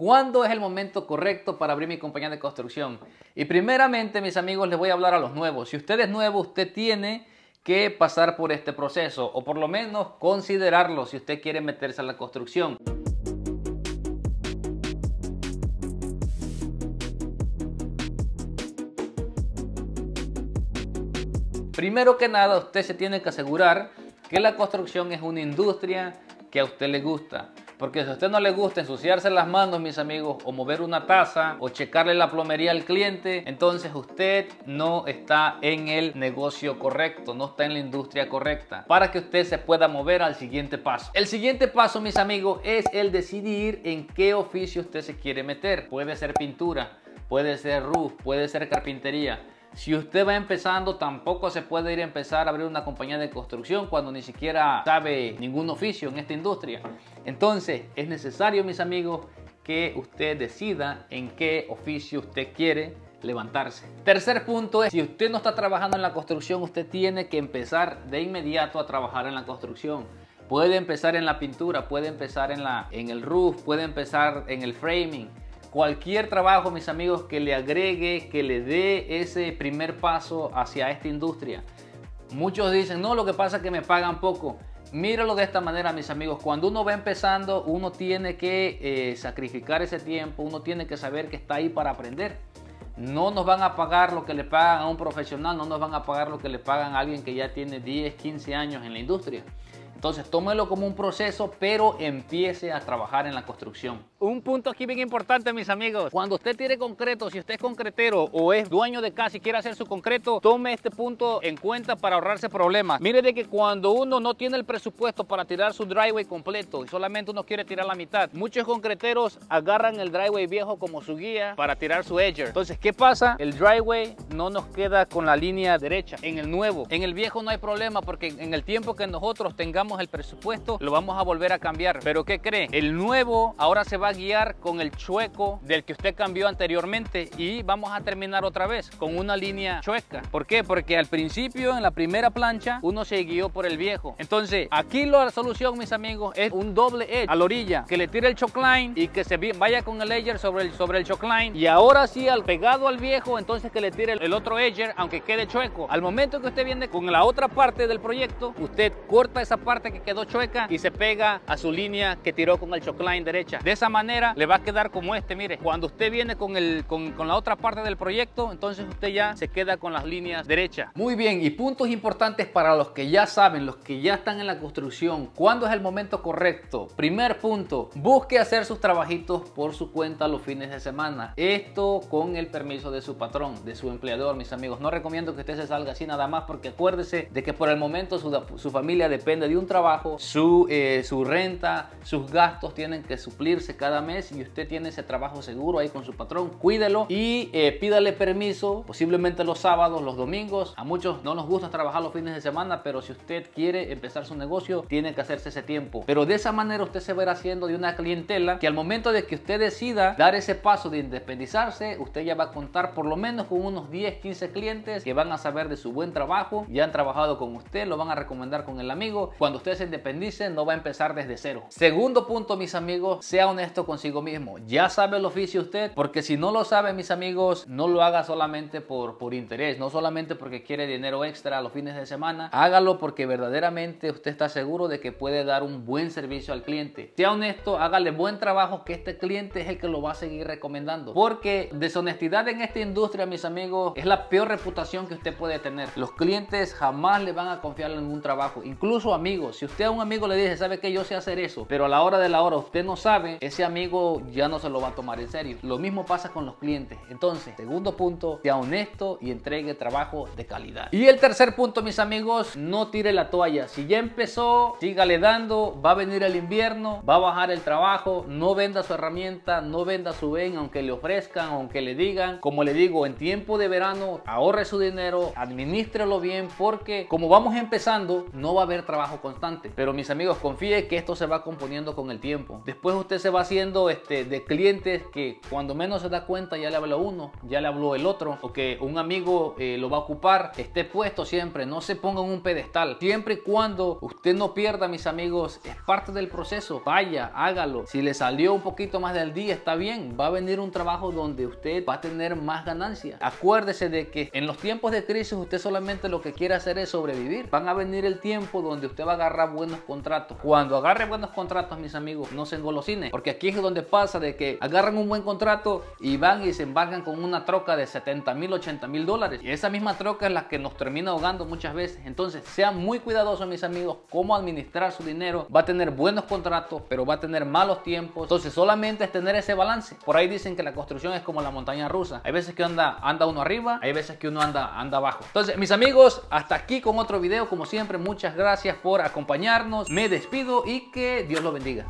¿Cuándo es el momento correcto para abrir mi compañía de construcción? Y primeramente, mis amigos, les voy a hablar a los nuevos. Si usted es nuevo, usted tiene que pasar por este proceso o por lo menos considerarlo si usted quiere meterse a la construcción. Primero que nada, usted se tiene que asegurar que la construcción es una industria que a usted le gusta. Porque si a usted no le gusta ensuciarse las manos, mis amigos, o mover una taza, o checarle la plomería al cliente, entonces usted no está en el negocio correcto, no está en la industria correcta, para que usted se pueda mover al siguiente paso. El siguiente paso, mis amigos, es el decidir en qué oficio usted se quiere meter. Puede ser pintura, puede ser roof, puede ser carpintería. Si usted va empezando, tampoco se puede ir a empezar a abrir una compañía de construcción cuando ni siquiera sabe ningún oficio en esta industria. Entonces, es necesario, mis amigos, que usted decida en qué oficio usted quiere levantarse. Tercer punto es, si usted no está trabajando en la construcción, usted tiene que empezar de inmediato a trabajar en la construcción. Puede empezar en la pintura, puede empezar en, la, en el roof, puede empezar en el framing, cualquier trabajo, mis amigos, que le agregue, que le dé ese primer paso hacia esta industria. Muchos dicen, no, lo que pasa es que me pagan poco. Míralo de esta manera, mis amigos. Cuando uno va empezando, uno tiene que eh, sacrificar ese tiempo, uno tiene que saber que está ahí para aprender. No nos van a pagar lo que le pagan a un profesional, no nos van a pagar lo que le pagan a alguien que ya tiene 10, 15 años en la industria. Entonces tómelo como un proceso, pero empiece a trabajar en la construcción. Un punto aquí bien importante, mis amigos. Cuando usted tire concreto, si usted es concretero o es dueño de casa y quiere hacer su concreto, tome este punto en cuenta para ahorrarse problemas. Mire de que cuando uno no tiene el presupuesto para tirar su driveway completo y solamente uno quiere tirar la mitad, muchos concreteros agarran el driveway viejo como su guía para tirar su edger. Entonces, ¿qué pasa? El driveway no nos queda con la línea derecha. En el nuevo, en el viejo no hay problema porque en el tiempo que nosotros tengamos el presupuesto, lo vamos a volver a cambiar. Pero ¿qué cree? El nuevo ahora se va guiar con el chueco del que usted cambió anteriormente y vamos a terminar otra vez con una línea chueca. ¿Por qué? Porque al principio en la primera plancha uno se guió por el viejo. Entonces aquí la solución mis amigos es un doble edge a la orilla que le tire el line y que se vaya con el edger sobre el, sobre el line y ahora sí al pegado al viejo entonces que le tire el, otro edger aunque quede chueco. Al momento que usted viene con la otra parte del proyecto usted corta esa parte que quedó chueca y se pega a su línea que tiró con el line derecha. De esa manera manera le va a quedar como este, mire. Cuando usted viene con, el, con, con la otra parte del proyecto, entonces usted ya se queda con las líneas derechas. Muy bien, y puntos importantes para los que ya saben, los que ya están en la construcción, ¿cuándo es el momento correcto? Primer punto, busque hacer sus trabajitos por su cuenta los fines de semana. Esto con el permiso de su patrón, de su empleador, mis amigos. No recomiendo que usted se salga así nada más porque acuérdese de que por el momento su, su familia depende de un trabajo, su, eh, su renta, sus gastos tienen que suplirse cada mes y usted tiene ese trabajo seguro ahí con su patrón, cuídelo y eh, pídale permiso, posiblemente los sábados, los domingos. A muchos no nos gusta trabajar los fines de semana, pero si usted quiere empezar su negocio, tiene que hacerse ese tiempo. Pero de esa manera usted se verá haciendo de una clientela que al momento de que usted decida dar ese paso de independizarse, usted ya va a contar por lo menos con unos 10, 15 clientes que van a saber de su buen trabajo, ya han trabajado con usted, lo van a recomendar con el amigo. Cuando usted se independice, no va a empezar desde cero. Segundo punto, mis amigos, sea honesto consigo mismo. Ya sabe el oficio usted, porque si no lo sabe, mis amigos, no lo haga solamente por, por interés, no solamente porque quiere dinero extra los fines de semana. Hágalo porque verdaderamente usted está seguro de que puede dar un buen servicio al cliente. Sea honesto, hágale buen trabajo que este cliente es el que lo va a seguir recomendando. Porque deshonestidad en esta industria, mis amigos, es la peor reputación que usted puede tener. Los clientes jamás le van a confiar en un trabajo. Incluso amigos, si usted a un amigo le dice, sabe que yo sé hacer eso, pero a la hora de la hora usted no sabe, ese amigo ya no se lo va a tomar en serio. Lo mismo pasa con los clientes. Entonces, segundo punto, sea honesto y entregue trabajo de calidad. Y el tercer punto, mis amigos, no tire la toalla. Si ya empezó, sígale dando, va a venir el invierno, va a bajar el trabajo, no venda su herramienta, no venda su ven, aunque le ofrezcan, aunque le digan. Como le digo, en tiempo de verano, ahorre su dinero, administrelo bien, porque como vamos empezando, no va a haber trabajo Pero mis amigos, confíe que esto se va componiendo con el tiempo. Después usted se va haciendo este, de clientes que cuando menos se da cuenta ya le habló uno, ya le habló el otro, o que un amigo eh, lo va a ocupar, esté puesto siempre, no se ponga en un pedestal. Siempre y cuando usted no pierda, mis amigos, es parte del proceso. Vaya, hágalo. Si le salió un poquito más del día, está bien. Va a venir un trabajo donde usted va a tener más ganancias. Acuérdese de que en los tiempos de crisis usted solamente lo que quiere hacer es sobrevivir. Van a venir el tiempo donde usted va a agarrar buenos contratos. Cuando agarre buenos contratos, mis amigos, no se engolosine. Porque aquí es donde pasa de que agarran un buen contrato y van y se embarcan con una troca de 70 mil, 80 mil dólares. Y esa misma troca es la que nos termina ahogando muchas veces. Entonces, sean muy cuidadosos, mis amigos, cómo administrar su dinero. Va a tener buenos contratos, pero va a tener malos tiempos. Entonces, solamente es tener ese balance. Por ahí dicen que la construcción es como la montaña rusa. Hay veces que anda, anda uno arriba, hay veces que uno anda, anda abajo. Entonces, mis amigos, hasta aquí con otro video. Como siempre, muchas gracias por acompañarnos. Me despido y que Dios lo bendiga.